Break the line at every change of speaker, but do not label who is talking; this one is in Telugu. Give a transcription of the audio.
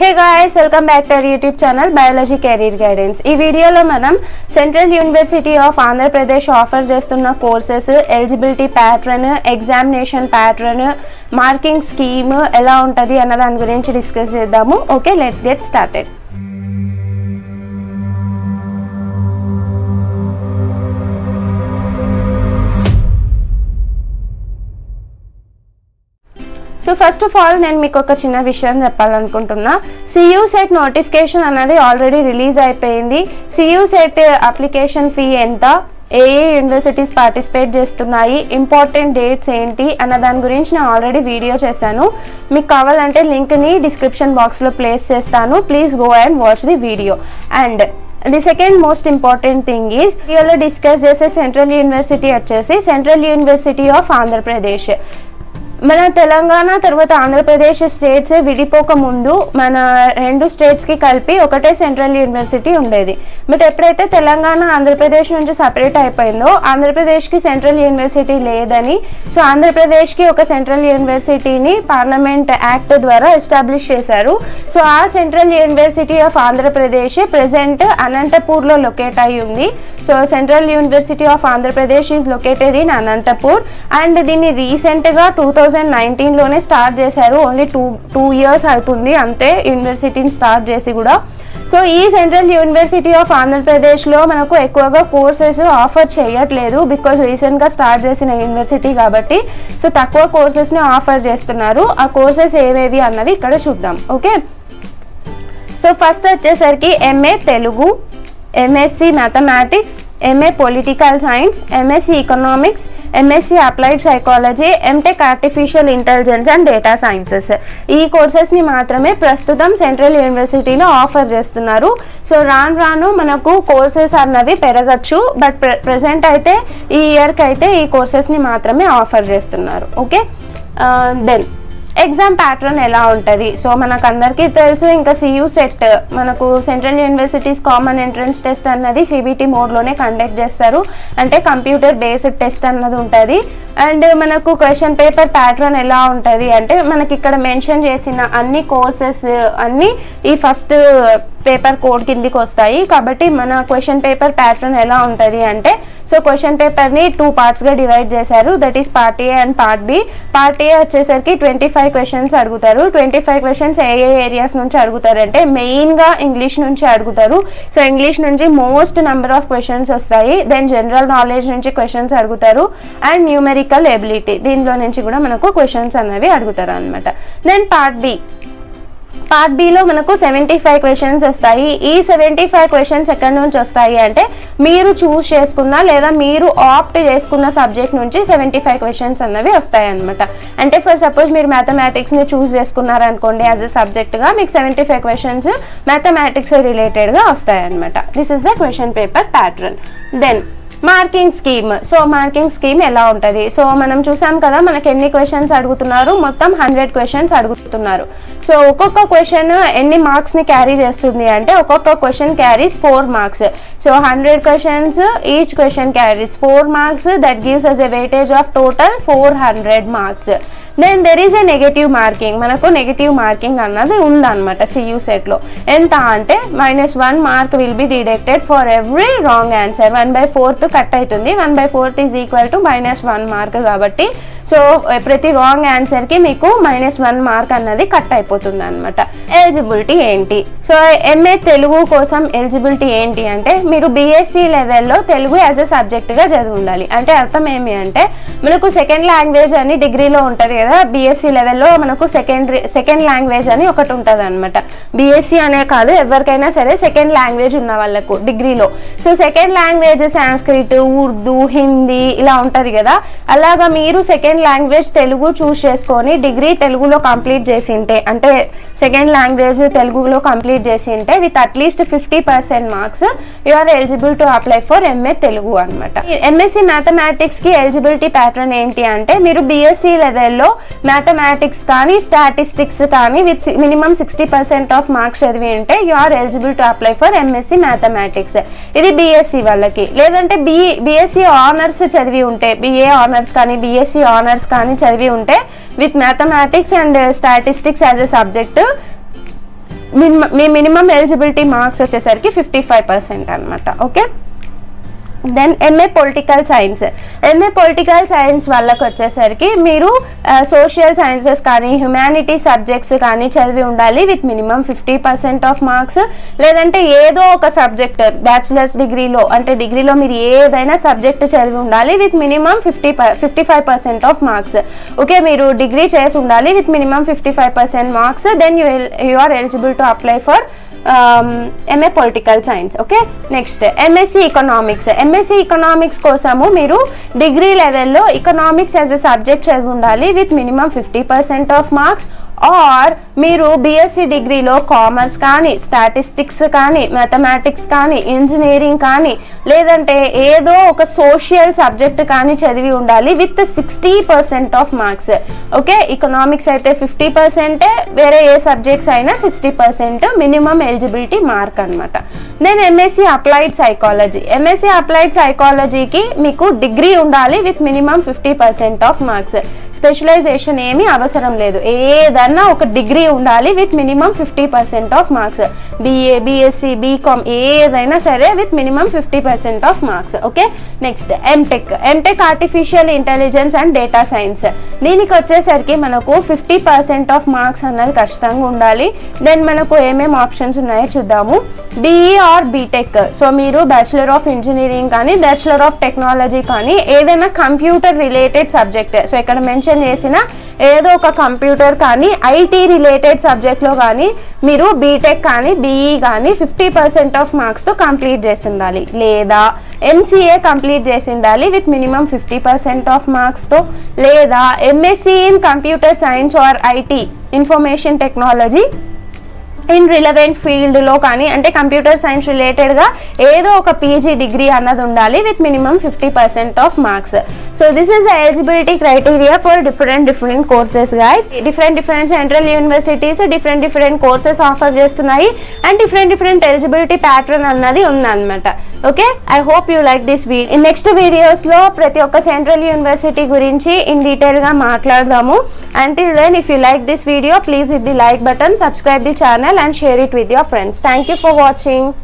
Hey guys welcome back to our YouTube channel biology career guidance ఈ వీడియోలో మనం central university of Andhra Pradesh offer చేస్తున్న courses eligibility pattern examination pattern marking scheme ఎలా ఉంటుంది అన్న దాని గురించి డిస్కస్ చేద్దాము. Okay let's get started first of all నేను మీకు ఒక చిన్న విషయం చెప్పాలనుకుంటున్నా. సియూ సెట్ నోటిఫికేషన్ అనేది ఆల్రెడీ రిలీజ్ అయిపోయింది. సియూ సెట్ అప్లికేషన్ ఫీ ఎంత? ఏ ఏ యూనివర్సిటీస్ పార్టిసిపేట్ చేస్తున్నాయి. ఇంపార్టెంట్ డేట్స్ ఏంటి? అన్న దాని గురించి నేను ఆల్రెడీ వీడియో చేశాను. మీకు కావాలంటే లింక్ని డిస్క్రిప్షన్ బాక్స్లో ప్లేస్ చేస్తాను. Please go and watch the video and the second most important thing is వీడియోలో డిస్కస్ చేసే సెంట్రల్ యూనివర్సిటీ వచ్చేసి సెంట్రల్ యూనివర్సిటీ ఆఫ్ ఆంధ్రప్రదేశ్ మన తెలంగాణ తర్వాత ఆంధ్రప్రదేశ్ స్టేట్స్ విడిపోక ముందు మన రెండు స్టేట్స్కి కలిపి ఒకటే సెంట్రల్ యూనివర్సిటీ ఉండేది. బట్ ఎప్పుడైతే తెలంగాణ ఆంధ్రప్రదేశ్ నుంచి సపరేట్ అయిపోయిందో ఆంధ్రప్రదేశ్కి సెంట్రల్ యూనివర్సిటీ లేదని సో ఆంధ్రప్రదేశ్కి ఒక సెంట్రల్ యూనివర్సిటీని పార్లమెంట్ యాక్ట్ ద్వారా ఎస్టాబ్లిష్ చేశారు. సో ఆ central university of Andhra Pradesh present అనంతపూర్లో లొకేట్ అయి ఉంది. So central university of Andhra Pradesh is located in Anantapur. And దీన్ని రీసెంట్గా టూ థౌజండ్ నైన్టీన్లోనే స్టార్ట్ చేశారు. ఓన్లీ టూ టూ ఇయర్స్ అవుతుంది. అంతే యూనివర్సిటీని స్టార్ట్ చేసి కూడా. సో ఈ సెంట్రల్ యూనివర్సిటీ ఆఫ్ ఆంధ్రప్రదేశ్లో మనకు ఎక్కువగా కోర్సెస్ ఆఫర్ చేయట్లేదు. బికాజ్ రీసెంట్గా స్టార్ట్ చేసిన యూనివర్సిటీ కాబట్టి. సో తక్కువ కోర్సెస్ని ఆఫర్ చేస్తున్నారు. ఆ కోర్సెస్ ఏవేవి అన్నవి ఇక్కడ చూద్దాం. ఓకే? సో ఫస్ట్ వచ్చేసరికి MA Telugu. MSc mathematics MA political science MSc economics MSc applied psychology MTech artificial intelligence and data sciences ఈ కోర్సెస్ని మాత్రమే ప్రస్తుతం సెంట్రల్ యూనివర్సిటీలో ఆఫర్ చేస్తున్నారు. సో రాను రాను మనకు కోర్సెస్ అన్నవి పెరగచ్చు. బట్ ప్ర ప్రజెంట్ అయితే ఈ ఇయర్కి అయితే ఈ కోర్సెస్ని మాత్రమే ఆఫర్ చేస్తున్నారు. Okay then uh, exam pattern ఎలా ఉంటుంది? సో మనకు అందరికీ తెలుసు ఇంకా సియూ సెట్ మనకు central universities common entrance test అన్నది సిబిటి మోడ్లోనే కండక్ట్ చేస్తారు. అంటే కంప్యూటర్ బేస్డ్ టెస్ట్ అన్నది ఉంటుంది. అండ్ మనకు క్వశ్చన్ పేపర్ ప్యాటర్న్ ఎలా ఉంటుంది? అంటే మనకి ఇక్కడ మెన్షన్ చేసిన అన్ని కోర్సెస్ అన్నీ ఈ ఫస్ట్ పేపర్ కోడ్ కిందికి వస్తాయి కాబట్టి మన క్వశ్చన్ పేపర్ ప్యాటర్న్ ఎలా ఉంటుంది? అంటే సో క్వశ్చన్ పేపర్ని టూ పార్ట్స్గా డివైడ్ చేశారు. That is part A and part B part A వచ్చేసరికి ట్వంటీ ఫైవ్ క్వశ్చన్స్ అడుగుతారు. ట్వంటీ ఫైవ్ క్వశ్చన్స్ ఏ ఏ ఏరియాస్ నుంచి అడుగుతారు అంటే మెయిన్గా ఇంగ్లీష్ నుంచి అడుగుతారు. సో ఇంగ్లీష్ నుంచి మోస్ట్ నెంబర్ ఆఫ్ క్వశ్చన్స్ వస్తాయి. దెన్ జనరల్ నాలెడ్జ్ నుంచి క్వశ్చన్స్ అడుగుతారు. అండ్ న్యూమెరికల్ ఎబిలిటీ దీనిలో నుంచి కూడా మనకు క్వశ్చన్స్ అనేవి అడుగుతారు అనమాట దెన్ పార్ట్ బి పార్ట్ బిలో మనకు సెవెంటీ ఫైవ్ క్వశ్చన్స్ వస్తాయి. ఈ సెవెంటీ ఫైవ్ క్వశ్చన్స్ ఎక్కడి నుంచి వస్తాయి అంటే మీరు చూస్ చేసుకున్న లేదా మీరు ఆప్ట్ చేసుకున్న సబ్జెక్ట్ నుంచి సెవెంటీ ఫైవ్ క్వశ్చన్స్ అన్నవి వస్తాయి అనమాట అంటే ఫర్ సపోజ్ మీరు మ్యాథమెటిక్స్ని చూస్ చేసుకున్నారనుకోండి యాజ్ ఎ సబ్జెక్ట్గా మీకు సెవెంటీ ఫైవ్ క్వశ్చన్స్ మ్యాథమెటిక్స్ రిలేటెడ్గా వస్తాయి అనమాట this is the question paper pattern then marking scheme so marking scheme ఎలా ఉంటుంది? సో మనం చూసాం కదా మనకి ఎన్ని క్వశ్చన్స్ అడుగుతున్నారు? మొత్తం హండ్రెడ్ క్వశ్చన్స్ అడుగుతున్నారు. సో ఒక్కొక్క క్వశ్చన్ ఎన్ని మార్క్స్ని క్యారీ చేస్తుంది అంటే ఒక్కొక్క question carries four marks so hundred questions each question carries four marks that gives us a weightage of total four hundred marks then there is a negative marking మనకు నెగటివ్ మార్కింగ్ అన్నది ఉందన్నమాట సియూ సెట్లో ఎంత అంటే minus one mark will be deducted for every wrong answer one by fourth cut అవుతుంది. One by fourth is equal to minus one mark కాబట్టి సో ప్రతి రాంగ్ ఆన్సర్కి మీకు మైనస్ వన్ మార్క్ అన్నది కట్ అయిపోతుంది అనమాట ఎలిజిబిలిటీ ఏంటి? సో ఎంఏ తెలుగు కోసం ఎలిజిబిలిటీ ఏంటి అంటే మీరు బీఎస్సీ లెవెల్లో తెలుగు యాజ్ ఎ సబ్జెక్ట్గా చదివి ఉండాలి. అంటే అర్థం ఏమి అంటే మనకు సెకండ్ లాంగ్వేజ్ అని డిగ్రీలో ఉంటుంది కదా బీఎస్సీ లెవెల్లో మనకు సెకండరీ సెకండ్ లాంగ్వేజ్ అని ఒకటి ఉంటుంది అనమాట బీఎస్సీ అనే కాదు ఎవరికైనా సరే సెకండ్ లాంగ్వేజ్ ఉన్న వాళ్ళకు డిగ్రీలో so second language Sanskrit Urdu Hindi ఇలా ఉంటుంది కదా అలాగా మీరు సెకండ్ లాంగ్వేజ్ తెలుగు చూస్ చేసుకొని డిగ్రీ తెలుగులో కంప్లీట్ చేసింటే అంటే సెకండ్ లాంగ్వేజ్ తెలుగులో కంప్లీట్ చేసింటే with at least fifty percent marks you are eligible to apply for MA Telugu అనమాట ఎంఎస్సి మ్యాథమెటిక్స్కి ఎలిజిబిలిటీ ప్యాటర్న్ ఏంటి అంటే మీరు బీఎస్సీ లెవెల్లో మ్యాథమెటిక్స్ కానీ స్టాటిస్టిక్స్ కానీ with minimum sixty percent of marks చదివి ఉంటే you are eligible to apply for MSc mathematics ఇది బీఎస్సీ వాళ్ళకి. లేదంటే బి బీఎస్సీ ఆనర్స్ చదివి ఉంటే బిఏ ఆనర్స్ కానీ బీఎస్సీ ఆనర్స్ కానీ చదివి ఉంటే with mathematics and statistics as a subject me minimum eligibility marks వచ్చేసరికి ఫిఫ్టీ ఫైవ్ పర్సెంట్ అనమాట okay? Then MA political science MA political science వాళ్ళకి వచ్చేసరికి మీరు సోషల్ సైన్సెస్ కానీ హ్యుమానిటీ సబ్జెక్ట్స్ కానీ చదివి ఉండాలి with minimum fifty percent of marks లేదంటే ఏదో ఒక సబ్జెక్ట్ బ్యాచిలర్స్ డిగ్రీలో అంటే డిగ్రీలో మీరు ఏదైనా సబ్జెక్ట్ చదివి ఉండాలి with minimum fifty fifty five percent of marks okay మీరు డిగ్రీ చేసి ఉండాలి with minimum fifty five percent marks then you you are eligible to apply for MA political science okay next MSc economics MSc economics కోసము మీరు డిగ్రీ లెవెల్లో ఎకనామిక్స్ యాజ్ ఎ సబ్జెక్ట్ చదివి ఉండాలి with minimum fifty percent of marks or మీరు బీఎస్సీ డిగ్రీలో కామర్స్ కానీ స్టాటిస్టిక్స్ కానీ మ్యాథమెటిక్స్ కానీ ఇంజనీరింగ్ కానీ లేదంటే ఏదో ఒక సోషల్ సబ్జెక్ట్ కానీ చదివి ఉండాలి with sixty percent of marks okay economics అయితే ఫిఫ్టీ పర్సెంటే వేరే ఏ సబ్జెక్ట్స్ అయినా sixty percent minimum eligibility mark అనమాట then MSc applied psychology MSc applied సైకాలజీకి మీకు డిగ్రీ ఉండాలి with minimum fifty percent of marks specialization ఏమీ అవసరం లేదు. ఏదన్నా ఒక డిగ్రీ ఉండాలి with minimum fifty percent of marks. BA BSc BCom ఏదైనా సరే with minimum fifty percent of marks. Okay? Next MTech MTech artificial intelligence and data science దీనికి వచ్చేసరికి మనకు ఫిఫ్టీ పర్సెంట్ ఆఫ్ మార్క్స్ అన్నది ఖచ్చితంగా ఉండాలి. దెన్ మనకు ఏమేమి ఆప్షన్స్ ఉన్నాయో చూద్దాము. డిఈ ఆర్ బీటెక్ సో మీరు బ్యాచిలర్ ఆఫ్ ఇంజనీరింగ్ కానీ బ్యాచిలర్ ఆఫ్ టెక్నాలజీ కానీ ఏదైనా కంప్యూటర్ రిలేటెడ్ సబ్జెక్ట్ సో ఇక్కడ మెన్షన్ చేసిన ఏదో ఒక కంప్యూటర్ కానీ ఐటీ రిలేటెడ్ సబ్జెక్ట్లో కానీ మీరు బీటెక్ కానీ బీఈ కానీ ఫిఫ్టీ పర్సెంట్ ఆఫ్ మార్క్స్తో కంప్లీట్ చేసి ఉండాలి లేదా ఎంసీఏ కంప్లీట్ చేసి ఉండాలి with minimum fifty percent of మార్క్స్తో. లేదా MSc in computer science or IT information technology in relevant ఫీల్డ్లో కానీ అంటే కంప్యూటర్ సైన్స్ రిలేటెడ్గా ఏదో ఒక పీజీ డిగ్రీ అన్నది ఉండాలి with minimum fifty percent of marks so this is eligibility criteria for different different courses guys different different central universities different different courses offer చేస్తున్నాయి. And different different eligibility pattern అన్నది ఉందన్నమాట. Okay I hope you like this video next వీడియోస్లో ప్రతి ఒక్క సెంట్రల్ యూనివర్సిటీ గురించి ఇన్ డీటెయిల్గా మాట్లాడదాము. Until then if you like this video please hit the like button subscribe the channel and share it with your friends. Thank you for watching.